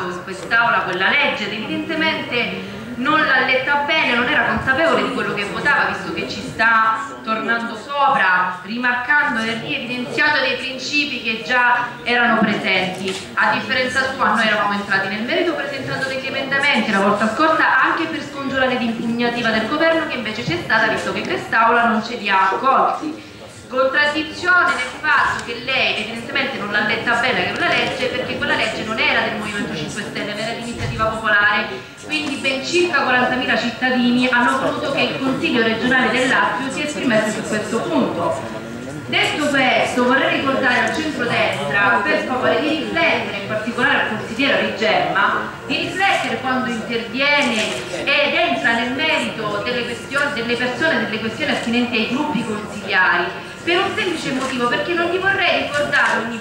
votato in quest'aula quella legge ed evidentemente non l'ha letta bene, non era consapevole di quello che votava, visto che ci sta tornando sopra, rimarcando e rievidenziando dei principi che già erano presenti. A differenza sua noi eravamo entrati nel merito presentando degli emendamenti la volta scorsa anche per scongiurare l'impugnativa del governo che invece c'è stata visto che quest'Aula non ce li ha accolti contraddizione nel fatto che lei non l'ha letta bene quella legge perché quella legge non era del Movimento 5 Stelle, ma era iniziativa popolare. Quindi ben circa 40.000 cittadini hanno voluto che il Consiglio regionale del Lazio si esprimesse su questo punto. Detto questo, vorrei ricordare al centro-destra, per favore, di riflettere, in particolare al consigliere Rigemma, di riflettere quando interviene ed entra nel merito delle, delle persone, delle questioni attinenti ai gruppi consigliari, per un semplice motivo, perché non gli vorrei ricordare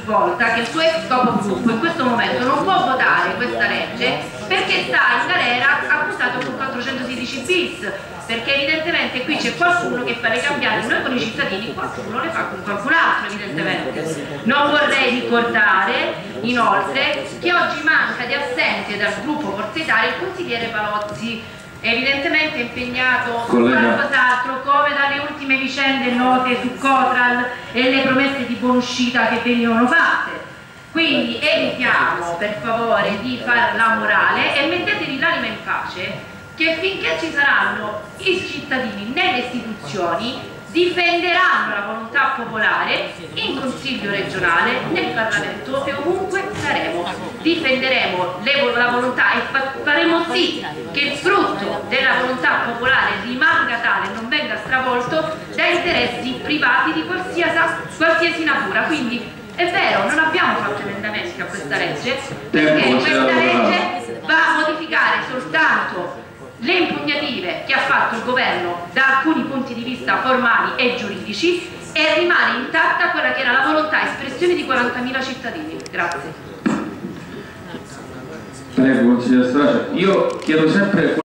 ogni volta che il suo ex capogruppo in questo momento non può votare questa legge perché sta in galera accusato con 416 bis, perché evidentemente qui c'è qualcuno che fa le cambiali noi con i cittadini, qualcuno le fa con qualcun altro evidentemente. Non vorrei ricordare inoltre che oggi manca di assente dal gruppo Forza Italia il consigliere Palozzi evidentemente impegnato su qualcos'altro come dalle ultime vicende note su Cotral e le promesse di buonuscita che venivano fatte quindi evitiamo per favore di fare la morale e mettetevi l'anima in pace che finché ci saranno i cittadini nelle istituzioni difenderanno la volontà popolare in Consiglio regionale, nel Parlamento e ovunque saremo. Difenderemo la volontà e fa, faremo sì che il frutto della volontà popolare rimanga tale e non venga stravolto privati di qualsiasi, qualsiasi natura. Quindi è vero, non abbiamo fatto emendamenti a questa legge perché questa legge va a modificare soltanto le impugnative che ha fatto il governo da alcuni punti di vista formali e giuridici e rimane intatta quella che era la volontà espressione di 40.000 cittadini. Grazie. Prego, consigliere Strace. Io chiedo sempre